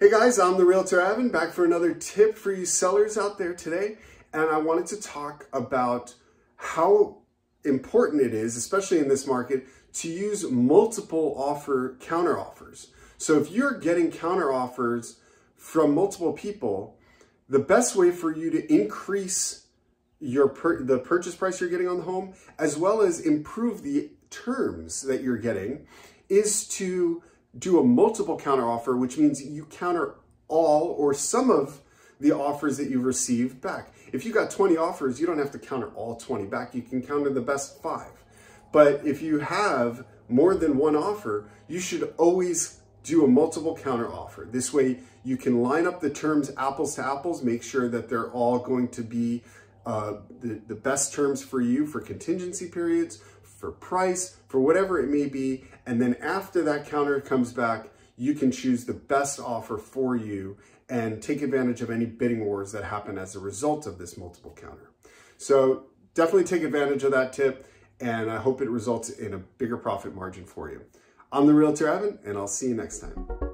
Hey guys, I'm the Realtor Evan, back for another tip for you sellers out there today. And I wanted to talk about how important it is, especially in this market, to use multiple offer counter offers. So if you're getting counter offers from multiple people, the best way for you to increase your per, the purchase price you're getting on the home, as well as improve the terms that you're getting, is to do a multiple counter offer, which means you counter all or some of the offers that you've received back. If you got 20 offers, you don't have to counter all 20 back. You can counter the best five. But if you have more than one offer, you should always do a multiple counter offer. This way you can line up the terms apples to apples, make sure that they're all going to be uh, the, the best terms for you for contingency periods, for price, for whatever it may be. And then after that counter comes back, you can choose the best offer for you and take advantage of any bidding wars that happen as a result of this multiple counter. So definitely take advantage of that tip and I hope it results in a bigger profit margin for you. I'm the Realtor Evan and I'll see you next time.